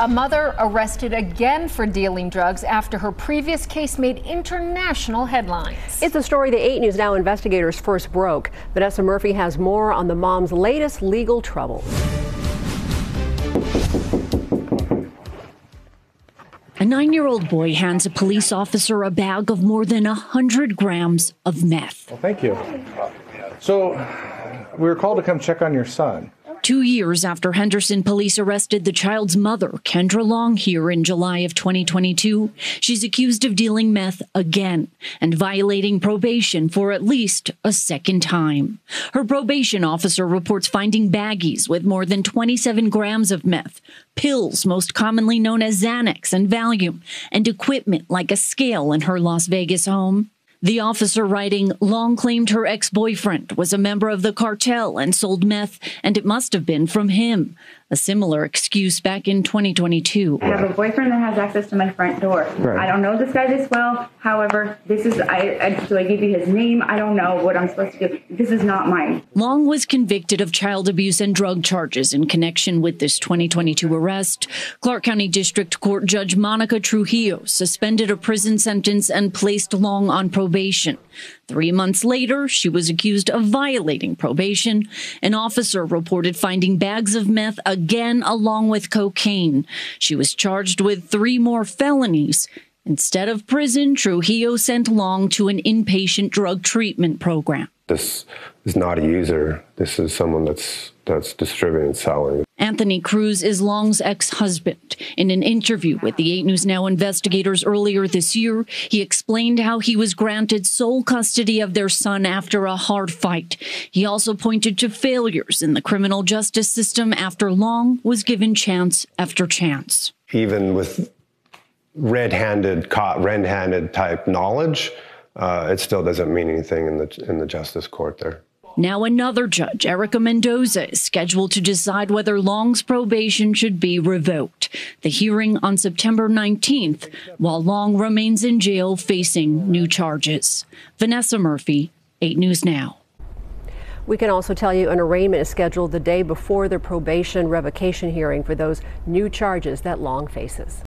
A mother arrested again for dealing drugs after her previous case made international headlines. It's a story the 8 News Now investigators first broke. Vanessa Murphy has more on the mom's latest legal troubles. A nine year old boy hands a police officer a bag of more than 100 grams of meth. Well, thank you. So, we were called to come check on your son. Two years after Henderson police arrested the child's mother, Kendra Long, here in July of 2022, she's accused of dealing meth again and violating probation for at least a second time. Her probation officer reports finding baggies with more than 27 grams of meth, pills most commonly known as Xanax and Valium, and equipment like a scale in her Las Vegas home. The officer writing Long claimed her ex boyfriend was a member of the cartel and sold meth, and it must have been from him. A similar excuse back in 2022. I have a boyfriend that has access to my front door. Right. I don't know this guy this well. However, this is, I, I, do I give you his name? I don't know what I'm supposed to do. This is not mine. Long was convicted of child abuse and drug charges in connection with this 2022 arrest. Clark County District Court Judge Monica Trujillo suspended a prison sentence and placed Long on probation. Three months later, she was accused of violating probation. An officer reported finding bags of meth again along with cocaine. She was charged with three more felonies. Instead of prison, Trujillo sent Long to an inpatient drug treatment program. This is not a user. This is someone that's that's distributing and selling. Anthony Cruz is Long's ex-husband. In an interview with the 8 News Now investigators earlier this year, he explained how he was granted sole custody of their son after a hard fight. He also pointed to failures in the criminal justice system after Long was given chance after chance. Even with red-handed, caught red-handed type knowledge, uh, it still doesn't mean anything in the in the justice court there. Now, another judge, Erica Mendoza, is scheduled to decide whether Long's probation should be revoked. The hearing on September 19th, while Long remains in jail facing new charges. Vanessa Murphy, 8 News Now. We can also tell you an arraignment is scheduled the day before the probation revocation hearing for those new charges that Long faces.